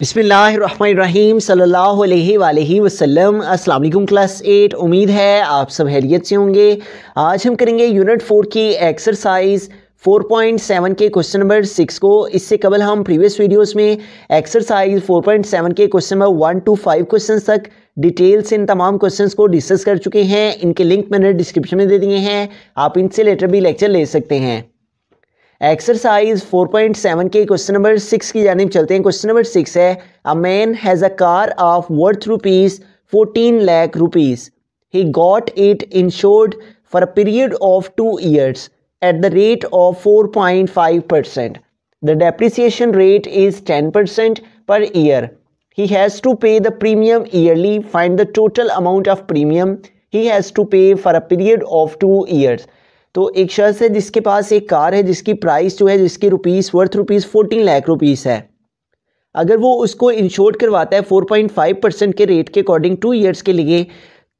बिसमीम सल्लल्लाहु अलैहि वसल्लम। अस्सलाम वालेकुम क्लास एट। उम्मीद है आप सब हैरियत से होंगे। आज हम करेंगे यूनिट फोर की एक्सरसाइज 4.7 के क्वेश्चन नंबर सिक्स को। इससे कबल हम प्रीवियस वीडियोस में एक्सरसाइज 4.7 के question number one two five question तक डिटेल से इन तमाम क्वेश्चंस को डिस्कस कर चुके हैं। इनके लिंक मैंने डिस्क्रिप्शन में दे दिए हैं। आप इनसे लेटर भी लेक्चर ले सकते हैं। एक्सरसाइज 4.7 के क्वेश्चन नंबर सिक्स की जानब चलते हैं। क्वेश्चन नंबर सिक्स है a man has a car of worth rupees fourteen lakh rupees he got it insured for a period of two years at the rate of 4.5 percent the depreciation rate is 10 percent per year he has to pay the premium yearly find the total amount of premium he has to pay for a period of two years तो एक शख्स है जिसके पास एक car है, जिसकी price जो है, जिसकी rupees worth rupees fourteen lakh rupees है। अगर वो उसको इंश्योर करवाता है फोर पॉइंट फाइव परसेंट के रेट के अकॉर्डिंग टू ईयर्स के लिए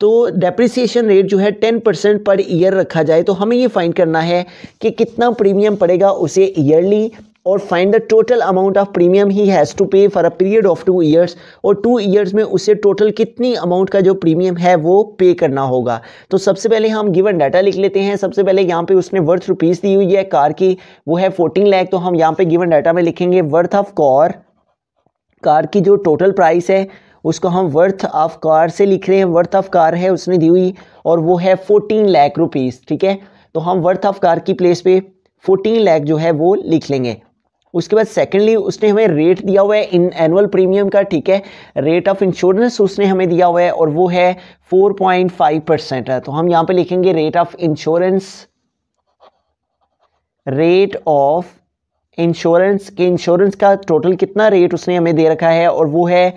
तो डेप्रिसिएशन रेट जो है टेन परसेंट पर ईयर रखा जाए तो हमें ये फाइंड करना है कि कितना प्रीमियम पड़ेगा उसे ईयरली और find the total amount of premium he has to pay for a period of two years और टू ईयर्स में उसे टोटल कितनी अमाउंट का जो प्रीमियम है वो पे करना होगा। तो सबसे पहले हम गिवन डाटा लिख लेते हैं। सबसे पहले यहाँ पे उसने वर्थ रुपीज़ दी हुई है कार की। वो है फोर्टीन लैख तो हम यहाँ पे गिवन डाटा में लिखेंगे वर्थ ऑफ़ कार कार की जो टोटल प्राइस है, उसको हम वर्थ ऑफ़ कार से लिख रहे हैं। वर्थ ऑफ़ कार है उसने दी हुई। और वो है फोर्टीन लाख रुपीज़ ठीक है? तो हम वर्थ ऑफ़ कार की प्लेस पे फोर्टीन लाख जो है वो लिख लेंगे। उसके बाद सेकेंडली उसने हमें रेट दिया हुआ है इन एनुअल प्रीमियम का, ठीक है? रेट ऑफ़ इंश्योरेंस उसने हमें दिया हुआ है और वो है फोर पॉइंट फाइव परसेंट है। तो हम यहाँ पे लिखेंगे rate of insurance rate of insurance के इंश्योरेंस का टोटल कितना रेट उसने हमें दे रखा है और वो है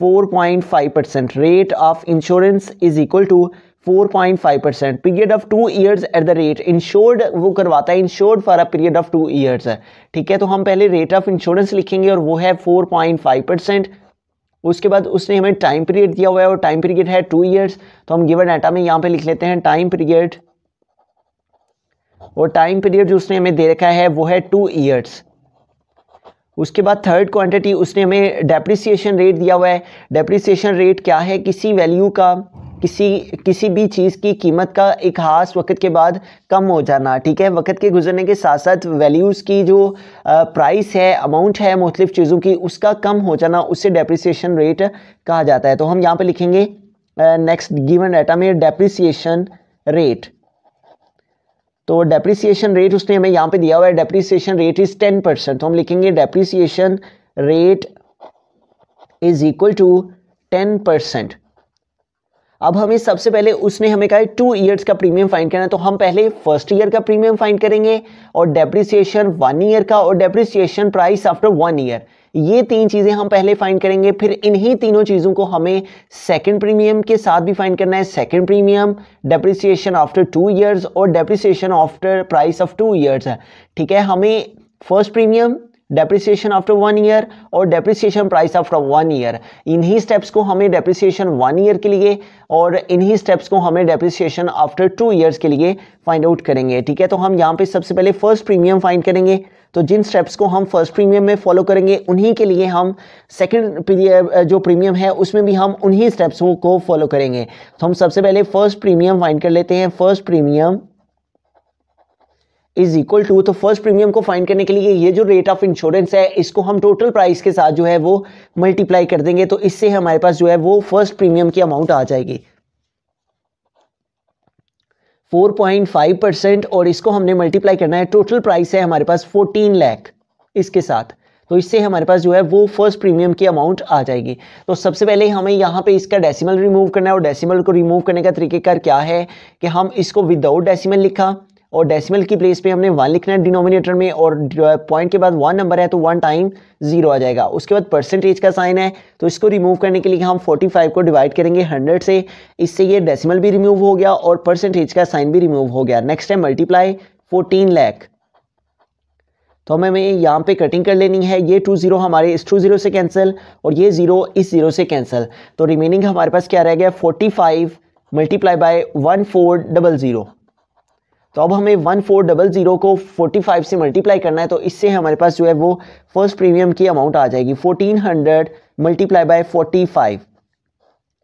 4.5 percent rate of insurance is equal to 4.5 percent period of two years at the rate insured वो करवाता है insured for a period of two years है। ठीक है तो हम पहले रेट ऑफ़ इंश्योरेंस लिखेंगे और वो है 4.5 परसेंट उसके बाद उसने हमें टाइम पीरियड दिया हुआ है और टाइम पीरियड है टू ईयर्स तो हम गिवन डाटा में यहाँ पे लिख लेते हैं टाइम पीरियड और टाइम पीरियड जो उसने हमें दे रखा है, वो है टू ईयर्स उसके बाद थर्ड क्वांटिटी उसने हमें डेप्रिसिएशन रेट दिया हुआ है। डेप्रिसिएशन रेट क्या है? किसी वैल्यू का। किसी किसी भी चीज़ की कीमत का एक खास वक्त के बाद कम हो जाना, ठीक है? वक्त के गुजरने के साथ साथ वैल्यूज़ की जो प्राइस है अमाउंट है, मुख्तलिफ़ चीज़ों की, उसका कम हो जाना, उससे डेप्रिसिएशन रेट कहा जाता है। तो हम यहाँ पर लिखेंगे नेक्स्ट गिवन डाटा में डेप्रिसिएशन रेट तो डेप्रिसिएशन रेट उसने हमें यहाँ पे दिया हुआ है depreciation rate is ten percent तो हम लिखेंगे depreciation rate is equal to ten percent अब हमें सबसे पहले उसने हमें कहा टू ईयर्स का प्रीमियम फाइंड करना है तो हम पहले फ़र्स्ट ईयर का प्रीमियम फाइंड करेंगे और डेप्रिसिएशन वन ईयर का और depreciation price after one year ये तीन चीज़ें हम पहले फाइंड करेंगे, फिर इन्हीं तीनों चीज़ों को हमें सेकंड प्रीमियम के साथ भी फाइंड करना है। Second premium depreciation after two years और depreciation after price of two years है। ठीक है, हमें first premium depreciation after one year और depreciation price after one year इन्हीं स्टेप्स को हमें डेप्रिसिएशन वन ईयर के लिए और इन्हीं स्टेप्स को हमें डेप्रिसिएशन आफ्टर टू ईयर्स के लिए फाइंड आउट करेंगे। ठीक है? तो हम यहाँ पे सबसे पहले फ़र्स्ट प्रीमियम फाइंड करेंगे। तो जिन स्टेप्स को हम फ़र्स्ट प्रीमियम में फॉलो करेंगे, उन्हीं के लिए हम सेकंड जो प्रीमियम है, उसमें भी हम उन्हीं स्टेप्स को फॉलो करेंगे। तो हम सबसे पहले फ़र्स्ट प्रीमियम फाइंड कर लेते हैं। First premium is equal to तो फ़र्स्ट प्रीमियम को फाइंड करने के लिए ये जो रेट ऑफ़ इंश्योरेंस है, इसको हम टोटल प्राइस के साथ जो है वो मल्टीप्लाई कर देंगे तो इससे हमारे पास जो है वो फ़र्स्ट प्रीमियम की अमाउंट आ जाएगी। 4.5 परसेंट और इसको हमने मल्टीप्लाई करना है टोटल प्राइस है हमारे पास 14 लाख इसके साथ। तो इससे हमारे पास जो है वो फ़र्स्ट प्रीमियम की अमाउंट आ जाएगी। तो सबसे पहले हमें यहाँ पे इसका डेसिमल रिमूव करना है और डेसिमल को रिमूव करने का तरीकेकार क्या है कि हम इसको विदाउट डेसिमल लिखा और डेसिमल की प्लेस पे हमने वन लिखना है डिनोमिनेटर में और पॉइंट के बाद वन नंबर है तो वन टाइम ज़ीरो आ जाएगा। उसके बाद परसेंटेज का साइन है तो इसको रिमूव करने के लिए हम 45 को डिवाइड करेंगे 100 से। इससे ये डेसिमल भी रिमूव हो गया और परसेंटेज का साइन भी रिमूव हो गया। नेक्स्ट है मल्टीप्लाई 14 लैख तो हमें यहाँ पे कटिंग कर लेनी है। ये टू ज़ीरो हमारे इस टू ज़ीरो से कैंसिल और ये ज़ीरो इस ज़ीरो से कैंसिल तो रिमेनिंग हमारे पास क्या रह गया? Forty five multiply by one four double zero तो अब हमें वन फोर डबल ज़ीरो को फोर्टी फाइव से मल्टीप्लाई करना है तो इससे हमारे पास जो है वो फ़र्स्ट प्रीमियम की अमाउंट आ जाएगी fourteen hundred multiply by forty five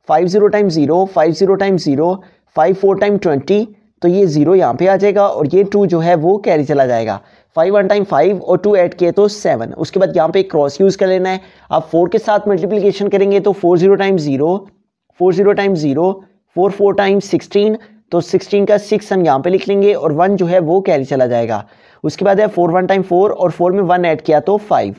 five zero time zero five zero time zero five four time twenty तो ये ज़ीरो यहाँ पे आ जाएगा और ये टू जो है वो कैरी चला जाएगा। फाइव वन टाइम फाइव और टू ऐड किए तो सेवन उसके बाद यहाँ पे क्रॉस यूज़ कर लेना है। आप फोर के साथ मल्टीप्लीकेशन करेंगे तो four zero time zero four zero time zero four four time sixteen तो सिक्सटीन का सिक्स हम यहाँ पे लिख लेंगे और वन जो है वो कैरी चला जाएगा। उसके बाद है फोर वन टाइम फोर और फोर में वन ऐड किया तो फाइव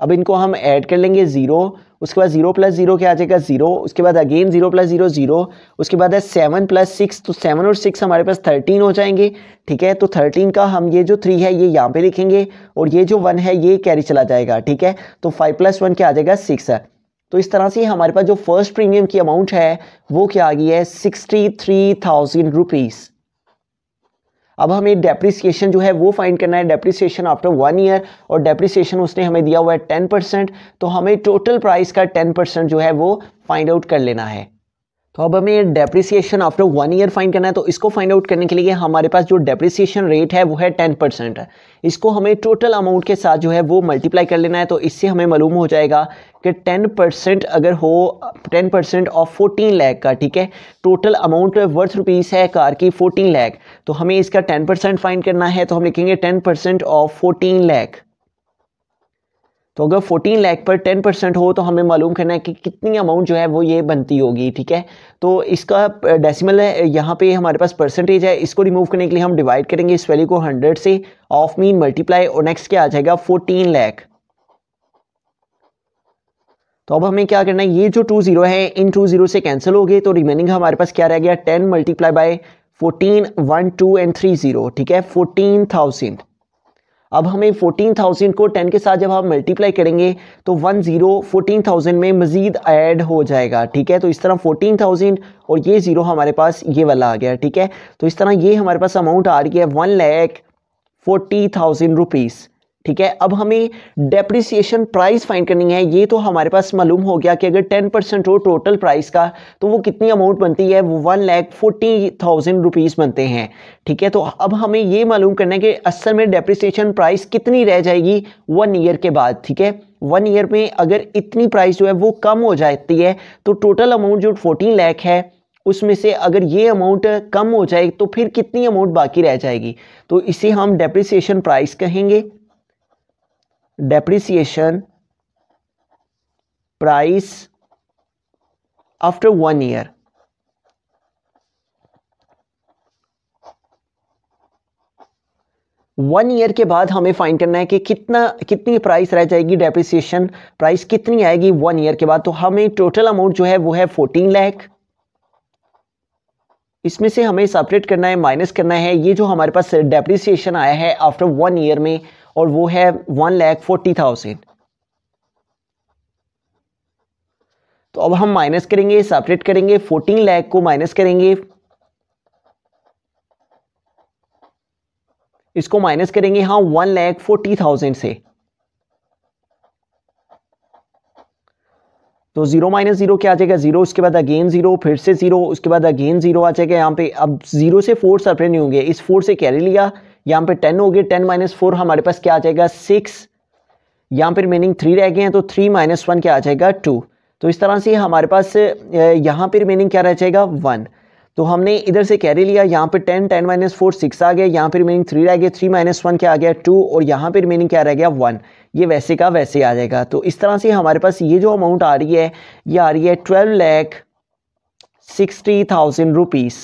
अब इनको हम ऐड कर लेंगे ज़ीरो उसके बाद ज़ीरो प्लस ज़ीरो क्या आ जाएगा? ज़ीरो उसके बाद again zero plus zero zero उसके बाद है सेवन प्लस सिक्स तो सेवन और सिक्स हमारे पास थर्टीन हो जाएँगे। ठीक है? तो थर्टीन का हम ये जो थ्री है, ये यहाँ पे लिखेंगे और ये जो वन है, ये कैरी चला जाएगा। ठीक है? तो फाइव प्लस वन क्या आ जाएगा? सिक्स है। तो इस तरह से हमारे पास जो फ़र्स्ट प्रीमियम की अमाउंट है, वो क्या आ गई है? सिक्सटी थ्री थाउज़ेंड रुपीज़ अब हमें डेप्रिसिएशन जो है, वो फाइंड करना है। डेप्रिसिएशन आफ्टर वन ईयर और डेप्रिसिएशन उसने हमें दिया हुआ है टेन परसेंट तो हमें टोटल प्राइस का टेन परसेंट जो है, वो फाइंड आउट कर लेना है। तो अब हमें depreciation after one year find करना है तो इसको फाइंड आउट करने के लिए हमारे पास जो डेप्रिसिएशन रेट है, वो है टेन परसेंट है इसको हमें टोटल अमाउंट के साथ जो है, वो मल्टीप्लाई कर लेना है तो इससे हमें मालूम हो जाएगा कि टेन परसेंट अगर हो ten percent of fourteen lakh का, ठीक है? टोटल अमाउंट वर्थ रुपीज़ है कार की फोर्टीन लैख तो हमें इसका टेन परसेंट फाइंड करना है तो हम लिखेंगे ten percent of fourteen lakh तो अगर 14 लाख पर 10 परसेंट हो तो हमें मालूम करना है कि कितनी अमाउंट जो है वो ये बनती होगी, ठीक है? तो इसका डेसिमल है, यहाँ पे हमारे पास परसेंटेज है, इसको रिमूव करने के लिए हम डिवाइड करेंगे इस वैल्यू को 100 से ऑफ़ मीन मल्टीप्लाई और नेक्स्ट क्या आ जाएगा? 14 लाख तो अब हमें क्या करना है, ये जो टू ज़ीरो है, इन टू ज़ीरो से कैंसिल हो गए तो रिमेनिंग हमारे पास क्या रह गया? Ten multiply by fourteen one two and three zero ठीक है? फोर्टीन थाउज़ेंड अब हमें 14,000 को टेन के साथ जब हम मल्टीप्लाई करेंगे तो वन ज़ीरो फोर्टीन थाउज़ेंड में मज़ीद ऐड हो जाएगा ठीक है? तो इस तरह 14,000 और ये ज़ीरो हमारे पास ये वाला आ गया ठीक है? तो इस तरह ये हमारे पास अमाउंट आ रही है one lakh forty thousand rupees ठीक है? अब हमें डेप्रिसिएशन प्राइस फाइंड करनी है। ये तो हमारे पास मालूम हो गया कि अगर टेन परसेंट हो टोटल प्राइस का तो वो कितनी अमाउंट बनती है? वो one lakh forty thousand rupees बनते हैं। ठीक है? तो अब हमें ये मालूम करना है कि असल में डेप्रिसिएशन प्राइस कितनी रह जाएगी? वन ईयर के बाद, ठीक है? वन ईयर में अगर इतनी प्राइस जो है वो कम हो जाती है तो टोटल अमाउंट जो फोर्टीन लैख है, उसमें से अगर ये अमाउंट कम हो जाए तो फिर कितनी अमाउंट बाकी रह जाएगी? तो इसे हम डेप्रिसिएशन प्राइस कहेंगे। Depreciation price after one year one year के बाद हमें फाइंड करना है कि कितना, कितनी प्राइस रह जाएगी डेप्रिसिएशन प्राइस कितनी आएगी वन ईयर के बाद। तो हमें टोटल अमाउंट जो है, वो है फोर्टीन लैख इसमें से हमें सेपरेट करना है माइनस करना है। ये जो हमारे पास डेप्रिसिएशन आया है आफ्टर वन ईयर में और वो है वन लैख फोर्टी थाउज़ेंड तो अब हम माइनस करेंगे सेपरेट करेंगे फोर्टीन लैख को माइनस करेंगे। इसको माइनस करेंगे हाँ वन लैख फोर्टी थाउज़ेंड से। तो ज़ीरो माइनस ज़ीरो क्या आ जाएगा? ज़ीरो उसके बाद अगेन ज़ीरो फिर से ज़ीरो उसके बाद अगेन ज़ीरो आ जाएगा यहाँ पे। अब ज़ीरो से फोर सेपरेट नहीं होंगे। इस फोर से कैरी लिया। यहाँ पे टेन हो गए टेन माइनस फोर हमारे पास क्या आ जाएगा? सिक्स यहाँ पे रिमेनिंग थ्री रह गए हैं तो थ्री माइनस वन क्या आ जाएगा? टू तो इस तरह से हमारे पास यहाँ पे रिमेनिंग क्या रह जाएगा? वन तो हमने इधर से कैरी लिया, यहाँ पे ten ten minus four six आ गया यहाँ पे रिमेनिंग थ्री रह गया थ्री माइनस वन क्या आ गया? टू और यहाँ पे रिमेनिंग क्या रह गया? वन ये वैसे का वैसे आ जाएगा। तो इस तरह से हमारे पास ये जो अमाउंट आ रही है, ये आ रही है twelve lakh sixty thousand rupees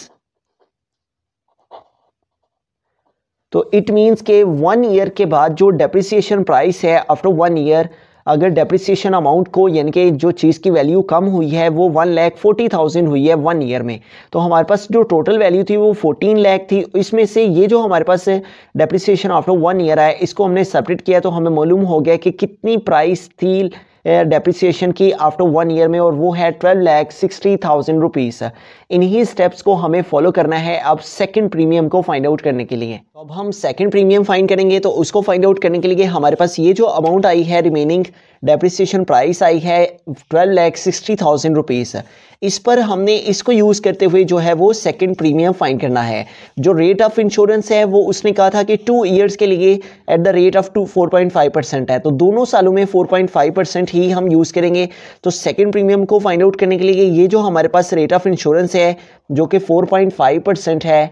तो इट मीन्स के वन ईयर के बाद जो डेप्रिसिएशन प्राइस है आफ्टर वन ईयर अगर डेप्रिसिएशन अमाउंट को यानी कि जो चीज़ की वैल्यू कम हुई है, वो वन लैख फोर्टी थाउज़ेंड हुई है वन ईयर में। तो हमारे पास जो टोटल वैल्यू थी, वो फोर्टीन लैख थी। इसमें से ये जो हमारे पास डेप्रिसिएशन आफ्टर वन ईयर आया, इसको हमने सेपरेट किया तो हमें मालूम हो गया कि कितनी प्राइस थी डेप्रिसिएशन की आफ्टर वन ईयर में और वो है twelve lakh sixty thousand rupees इन्हीं स्टेप्स को हमें फॉलो करना है अब सेकंड प्रीमियम को फाइंड आउट करने के लिए। तो अब हम सेकंड प्रीमियम फाइंड करेंगे तो उसको फाइंड आउट करने के लिए हमारे पास ये जो अमाउंट आई है रिमेनिंग डेप्रिसिएशन प्राइस आई है twelve lakh sixty thousand rupees इस पर हमने इसको यूज़ करते हुए जो है वो सेकंड प्रीमियम फाइंड करना है। जो रेट ऑफ़ इंश्योरेंस है, वो उसने कहा था कि टू ईयर्स के लिए at the rate of two four point five percent है। तो दोनों सालों में फोर पॉइंट फाइव परसेंट ही हम यूज़ करेंगे। तो सेकेंड प्रीमियम को फाइंड आउट करने के लिए ये जो हमारे पास रेट ऑफ़ इंश्योरेंस है, जो कि फोर पॉइंट फाइव परसेंट है,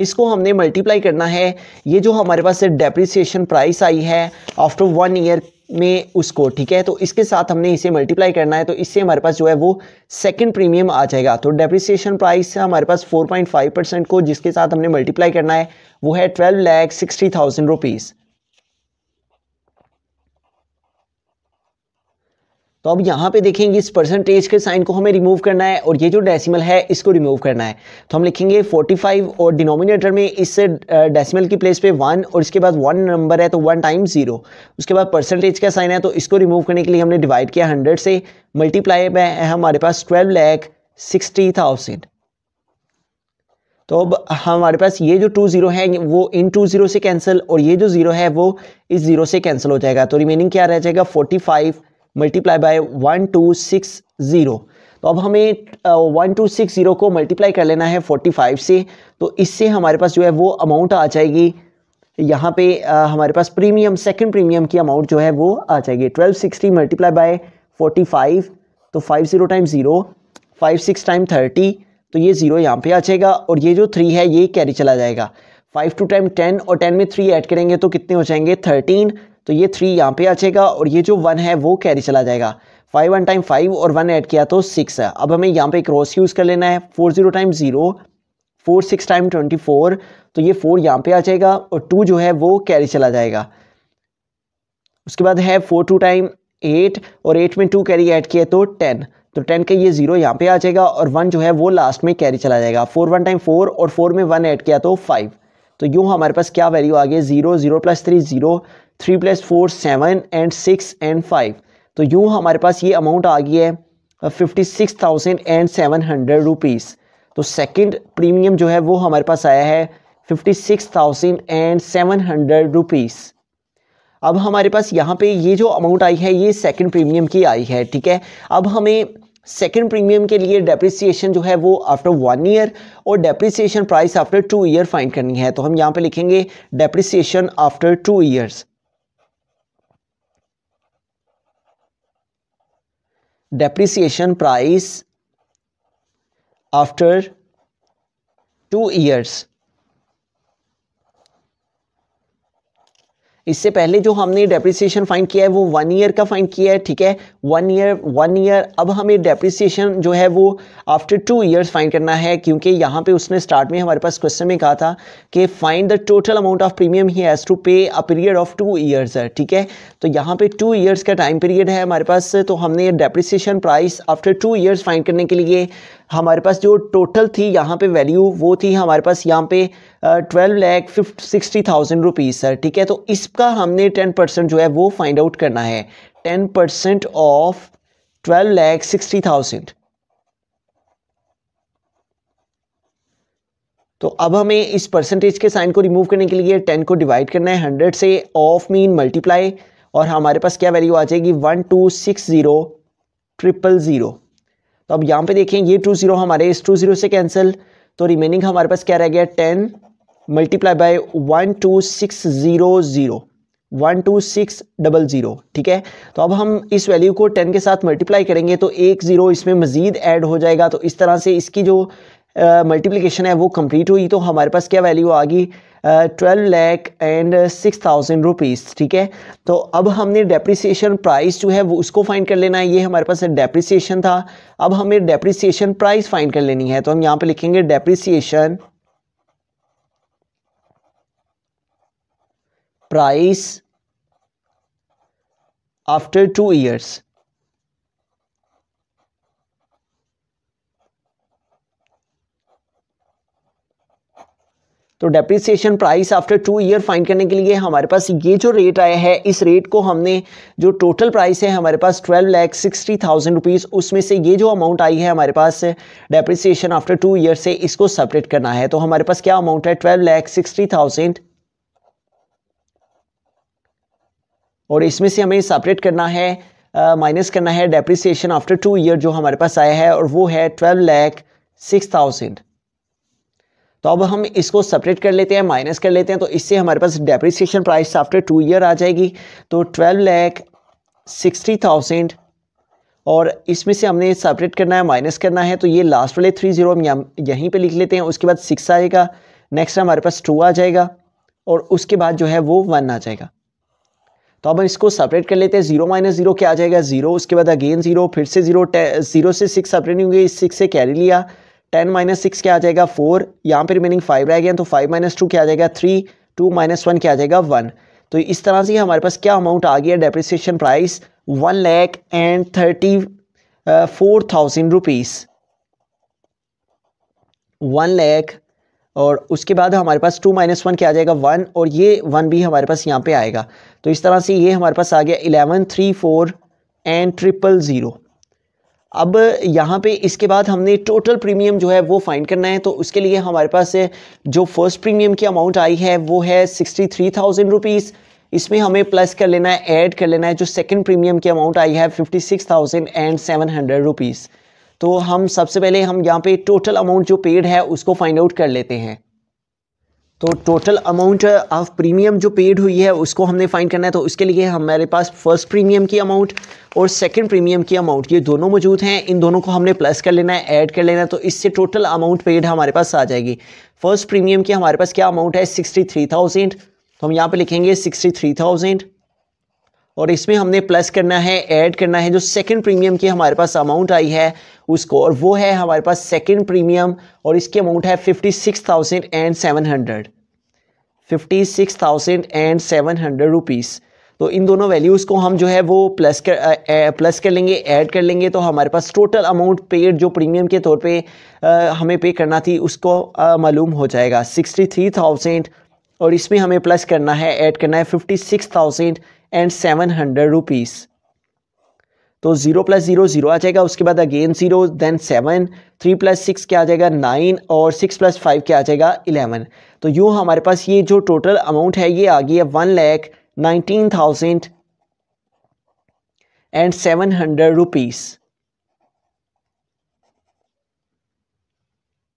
इसको हमने मल्टीप्लाई करना है। ये जो हमारे पास डेप्रिसिएशन प्राइस आई है आफ्टर वन ईयर में उसको, ठीक है? तो इसके साथ हमने इसे मल्टीप्लाई करना है तो इससे हमारे पास जो है वो सेकंड प्रीमियम आ जाएगा। तो डेप्रिसिएशन प्राइस हमारे पास 4.5 परसेंट को जिसके साथ हमने मल्टीप्लाई करना है, वो है twelve lakh sixty thousand rupees तो अब यहाँ पे देखेंगे इस परसेंटेज के साइन को हमें रिमूव करना है और ये जो डेसिमल है, इसको रिमूव करना है। तो हम लिखेंगे 45 और डिनोमिनेटर में इस डेसिमल की प्लेस पे वन और इसके बाद वन नंबर है तो वन टाइम ज़ीरो उसके बाद परसेंटेज का साइन है तो इसको रिमूव करने के लिए हमने डिवाइड किया हंड्रेड से। मल्टीप्लाई में है हमारे पास ट्वेल्व लैख सिक्सटी थाउज़ेंड तो अब हमारे पास ये जो टू ज़ीरो है, वो इन टू ज़ीरो से कैंसिल और ये जो ज़ीरो है, वो इस ज़ीरो से कैंसिल हो जाएगा। तो रिमेनिंग क्या रह जाएगा? Forty five multiply by one two six zero तो अब हमें वन टू सिक्स ज़ीरो को मल्टीप्लाई कर लेना है फोर्टी फाइव से तो इससे हमारे पास जो है वो अमाउंट आ जाएगी। यहाँ पे आ, हमारे पास प्रीमियम सेकंड प्रीमियम की अमाउंट जो है वो आ जाएगी। Twelve sixty multiply by forty five तो five zero time zero five six time thirty तो ये ज़ीरो यहाँ पे आ जाएगा। और ये जो थ्री है ये कैरी चला जाएगा। फाइव टू टाइम टेन और टेन में थ्री ऐड करेंगे तो कितने हो जाएँगे? थर्टीन तो ये थ्री यहाँ पे आ जाएगा और ये जो वन है वो कैरी चला जाएगा। फाइव वन टाइम फाइव और वन ऐड किया तो सिक्स है। अब हमें यहाँ पे क्रॉस यूज़ कर लेना है। Four zero time zero four six time twenty four तो ये फोर यहाँ पे आ जाएगा और टू जो है वो कैरी चला जाएगा। उसके बाद है फोर टू टाइम एट और एट में टू कैरी ऐड किया तो टेन तो टेन का ये ज़ीरो यहाँ पे आ जाएगा और वन जो है वो लास्ट में कैरी चला जाएगा। फोर वन टाइम फोर और फोर में वन ऐड किया तो फाइव तो यूँ हमारे पास क्या वैल्यू आ गई zero zero plus three zero three plus four seven and six and five तो यूँ हमारे पास ये अमाउंट आ गई है fifty six thousand and seven hundred rupees तो सेकेंड प्रीमियम जो है वो हमारे पास आया है fifty six thousand and seven hundred rupees अब हमारे पास यहाँ पे ये जो अमाउंट आई है, ये सेकंड प्रीमियम की आई है, ठीक है? अब हमें सेकेंड प्रीमियम के लिए डेप्रिसिएशन जो है वो आफ्टर वन ईयर और depreciation price after two year find करनी है. तो हम यहाँ पे लिखेंगे depreciation after two years depreciation price after two years इससे पहले जो हमने डेप्रिसिएशन फाइंड किया है, वो वन ईयर का फाइंड किया है, ठीक है? वन ईयर वन ईयर अब हमें डेप्रिसिएशन जो है वो आफ्टर टू ईयर्स फाइंड करना है, क्योंकि यहाँ पे उसने स्टार्ट में हमारे पास क्वेश्चन में कहा था कि find the total amount of premium he has to pay a period of two years है, ठीक है? तो यहाँ पे टू ईयर्स का टाइम पीरियड है हमारे पास तो हमने depreciation price after two years find करने के लिए हमारे पास जो टोटल थी, यहाँ पे वैल्यू वो थी हमारे पास यहाँ पे twelve lakh fifty sixty thousand rupees sir ठीक है? तो इसका हमने टेन परसेंट जो है वो फाइंड आउट करना है। Ten percent of twelve lakh sixty thousand तो अब हमें इस परसेंटेज के साइन को रिमूव करने के लिए टेन को डिवाइड करना है हंड्रेड से ऑफ़ मीन मल्टीप्लाई और हमारे पास क्या वैल्यू आ जाएगी? One two six zero triple zero तो अब यहाँ पे देखें, ये टू ज़ीरो हमारे, इस टू ज़ीरो से कैंसिल तो रिमेनिंग हमारे पास क्या रह गया? Ten multiply by one two six zero zero one two six double zero ठीक है? तो अब हम इस वैल्यू को टेन के साथ मल्टीप्लाई करेंगे तो एक ज़ीरो इसमें मज़ीद ऐड हो जाएगा। तो इस तरह से इसकी जो मल्टीप्लिकेशन है, वो कंप्लीट हुई तो हमारे पास क्या वैल्यू आ गई? Twelve lakh and six thousand rupees ठीक है? तो अब हमने डेप्रिसिएशन प्राइस जो है, वो उसको फाइंड कर लेना है। ये हमारे पास डेप्रिसिएशन था, अब हमें डेप्रिसिएशन प्राइस फाइंड कर लेनी है। तो हम यहाँ पे लिखेंगे depreciation price after two years तो depreciation price after two year find करने के लिए हमारे पास ये जो रेट आया है इस रेट को हमने जो टोटल प्राइस है हमारे पास twelve lakh sixty thousand rupees उसमें से ये जो अमाउंट आई है हमारे पास डेप्रिसिएशन आफ्टर टू ईयर से इसको सेपरेट करना है। तो हमारे पास क्या अमाउंट है? ट्वेल्व लैख सिक्सटी थाउज़ेंड और इसमें से हमें सेपरेट करना है माइनस uh, करना है डेप्रिसिएशन आफ्टर टू ईयर जो हमारे पास आया है और वो है ट्वेल्व लैख सिक्स थाउज़ेंड तो अब हम इसको सेपरेट कर लेते हैं माइनस कर लेते हैं तो इससे हमारे पास depreciation price after two year आ जाएगी। तो ट्वेल्व लैख सिक्सटी थाउज़ेंड और इसमें से हमने सेपरेट करना है माइनस करना है तो ये लास्ट वाले थ्री ज़ीरो हम यहीं पे लिख लेते हैं, उसके बाद सिक्स आएगा नेक्स्ट हमारे पास टू आ जाएगा और उसके बाद जो है वो वन आ जाएगा। तो अब हम इसको सेपरेट कर लेते हैं ज़ीरो माइनस ज़ीरो क्या आ जाएगा? ज़ीरो उसके बाद अगेन ज़ीरो फिर से ज़ीरो ज़ीरो से सिक्स सेपरेट होंगे, इस सिक्स से कैरी लिया। टेन माइनस सिक्स क्या आ जाएगा? फोर। यहाँ पे रिमेनिंग फाइव रह गया तो फाइव माइनस टू क्या आ जाएगा? थ्री टू माइनस वन क्या आ जाएगा? वन तो इस तरह से हमारे पास क्या अमाउंट आ गया? Depreciation price one lakh and thirty four thousand rupees one lakh और उसके बाद हमारे पास टू माइनस वन क्या आ जाएगा? वन और ये वन भी हमारे पास यहाँ पे आएगा। तो इस तरह से ये हमारे पास आ गया eleven three four and triple zero अब यहाँ पे इसके बाद हमने टोटल प्रीमियम जो है वो फाइंड करना है तो उसके लिए हमारे पास जो फ़र्स्ट प्रीमियम की अमाउंट आई है, वो है सिक्सटी थ्री थाउज़ेंड रुपीज़ इसमें हमें प्लस कर लेना है ऐड कर लेना है, जो सेकंड प्रीमियम की अमाउंट आई है fifty six thousand and seven hundred rupees तो हम सबसे पहले हम यहाँ पे टोटल अमाउंट जो पेड है, उसको फाइंड आउट कर लेते हैं। तो टोटल अमाउंट ऑफ़ प्रीमियम जो पेड हुई है, उसको हमने फाइंड करना है तो उसके लिए हमारे पास फ़र्स्ट प्रीमियम की अमाउंट और सेकंड प्रीमियम की अमाउंट ये दोनों मौजूद हैं। इन दोनों को हमने प्लस कर लेना है ऐड कर लेना है तो इससे टोटल अमाउंट पेड हमारे पास आ जाएगी। फ़र्स्ट प्रीमियम की हमारे पास क्या अमाउंट है? सिक्सटी थ्री थाउज़ेंड तो हम यहाँ पर लिखेंगे सिक्सटी थ्री थाउज़ेंड और इसमें हमने प्लस करना है ऐड करना है जो सेकंड प्रीमियम की हमारे पास अमाउंट आई है उसको और वो है हमारे पास सेकंड प्रीमियम और इसकी अमाउंट है fifty six thousand and seven hundred fifty six thousand and seven hundred rupees तो इन दोनों वैल्यूज़ को हम जो है वो प्लस कर आ, प्लस कर लेंगे ऐड कर लेंगे तो हमारे पास टोटल अमाउंट पेड जो प्रीमियम के तौर पे आ, हमें पे करना थी उसको मालूम हो जाएगा। सिक्सटी थ्री थाउज़ेंड और इसमें हमें प्लस करना है ऐड करना है fifty six thousand and seven hundred rupees तो ज़ीरो प्लस ज़ीरो ज़ीरो आ जाएगा, उसके बाद again zero then seven three plus six क्या आ जाएगा नाइन और सिक्स प्लस फाइव क्या आ जाएगा इलेवन तो यूँ हमारे पास ये जो टोटल अमाउंट है, ये आ गई है one lakh nineteen thousand and seven hundred rupees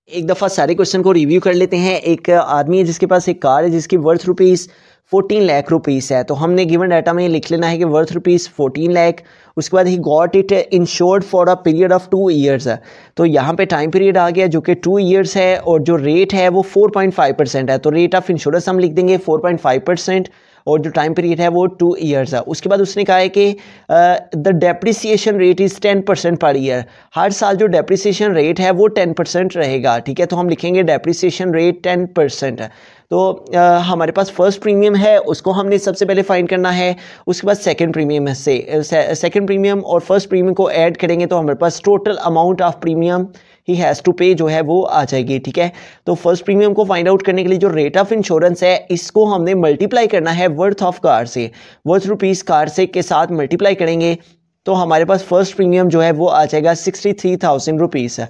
एक दफ़ा सारे क्वेश्चन को रिव्यू कर लेते हैं। एक आदमी है जिसके पास एक कार है, जिसकी worth rupees fourteen lakh rupees है। तो हमने गिवन डाटा में लिख लेना है कि वर्थ रुपीज़ फोर्टीन लाख उसके बाद he got it insured for a period of two years है। तो यहाँ पे टाइम पीरियड आ गया, जो कि टू ईयर्स है और जो रेट है वो फोर पॉइंट फाइव परसेंट है। तो रेट ऑफ़ इंश्योरेंस हम लिख देंगे फोर पॉइंट फाइव परसेंट और जो टाइम पीरियड है वो टू ईयर्स है। उसके बाद उसने कहा है कि the depreciation rate is ten percent per year हर साल जो डेप्रिसिएशन रेट है वो टेन परसेंट रहेगा, ठीक है? तो हम लिखेंगे डेप्रिसिएशन रेट टेन परसेंट है। तो आ, हमारे पास फ़र्स्ट प्रीमियम है उसको हमने सबसे पहले फाइंड करना है उसके बाद सेकंड प्रीमियम से सेकंड प्रीमियम और फ़र्स्ट प्रीमियम को ऐड करेंगे तो हमारे पास total amount of premium he has to pay जो है वो आ जाएगी ठीक है? तो फ़र्स्ट प्रीमियम को फाइंड आउट करने के लिए जो रेट ऑफ़ इंश्योरेंस है इसको हमने मल्टीप्लाई करना है वर्थ ऑफ़ कार से। वर्थ रुपीज़ कार से के साथ मल्टीप्लाई करेंगे तो हमारे पास फ़र्स्ट प्रीमियम जो है, वो आ जाएगा सिक्सटी थ्री थाउज़ेंड रुपीज़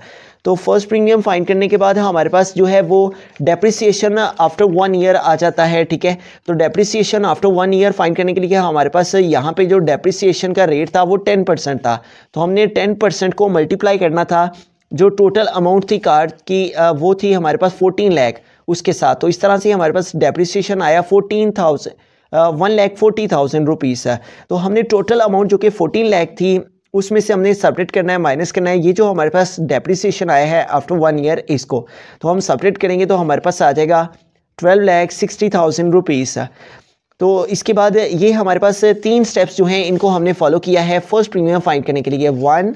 तो फ़र्स्ट प्रीमियम फाइंड करने के बाद हमारे पास जो है, वो डेप्रिसिएशन आफ्टर वन ईयर आ जाता है, ठीक है? तो depreciation after one year find करने के लिए हमारे पास यहाँ पे जो डेप्रिसिएशन का रेट था, वो टेन परसेंट था। तो हमने टेन परसेंट को मल्टीप्लाई करना था। जो टोटल अमाउंट थी कार की वो थी हमारे पास फोर्टीन लैख उसके साथ तो इस तरह से हमारे पास डेप्रिसिएशन आया fourteen thousand one lakh forty thousand rupees है। तो हमने टोटल अमाउंट जो कि फोर्टीन लैख थी, उसमें से हमने सेपरेट करना है माइनस करना है। ये जो हमारे पास डेप्रिसिएशन आया है आफ्टर वन ईयर इसको तो हम सेपरेट करेंगे तो हमारे पास आ जाएगा twelve lakh sixty thousand rupees तो इसके बाद ये हमारे पास तीन स्टेप्स जो हैं, इनको हमने फॉलो किया है। फ़र्स्ट प्रीमियम फाइंड करने के लिए वन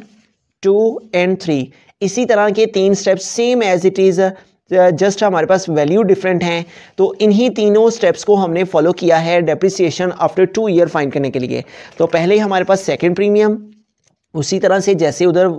टू एंड थ्री इसी तरह के तीन steps same as it is just हमारे पास वैल्यू डिफरेंट हैं तो इन्हीं तीनों स्टेप्स को हमने फॉलो किया है depreciation after two year find करने के लिए। तो पहले हमारे पास सेकेंड प्रीमियम उसी तरह से जैसे उधर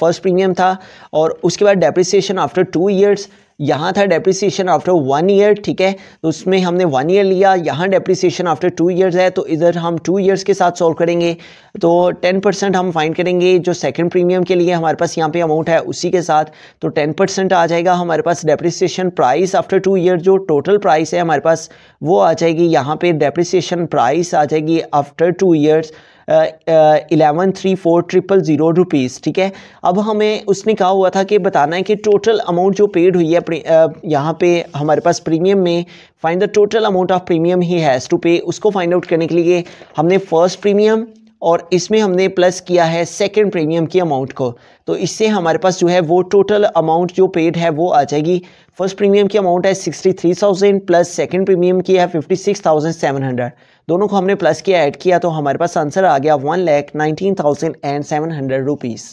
फ़र्स्ट प्रीमियम था, और उसके बाद डेप्रिसिएशन आफ्टर टू ईयर्स यहाँ था डेप्रिसिएशन आफ्टर वन ईयर ठीक है? तो उसमें हमने वन ईयर लिया, यहाँ डेप्रिसिएशन आफ्टर टू ईयर्स है तो इधर हम टू ईयर्स के साथ सॉल्व करेंगे। तो टेन परसेंट हम फाइंड करेंगे, जो सेकंड प्रीमियम के लिए हमारे पास यहाँ पे अमाउंट है, उसी के साथ तो टेन परसेंट आ जाएगा हमारे पास depreciation price after two year जो टोटल प्राइस है हमारे पास, वो आ जाएगी। यहाँ पे डेप्रिसिएशन प्राइस आ जाएगी after two years eleven three four triple zero rupees ठीक है? अब हमें उसने कहा हुआ था कि बताना है कि टोटल अमाउंट जो पेड हुई है यहाँ पे हमारे पास प्रीमियम में find the total amount of premium he has to pay उसको फाइंड आउट करने के लिए हमने फ़र्स्ट प्रीमियम और इसमें हमने प्लस किया है सेकंड प्रीमियम की अमाउंट को। तो इससे हमारे पास जो है वो टोटल अमाउंट जो पेड है वो आ जाएगी। फ़र्स्ट प्रीमियम की अमाउंट है sixty three thousand plus second premium की है fifty six thousand seven hundred दोनों को हमने प्लस किया ऐड किया तो हमारे पास आंसर आ गया one lakh nineteen thousand and seven hundred rupees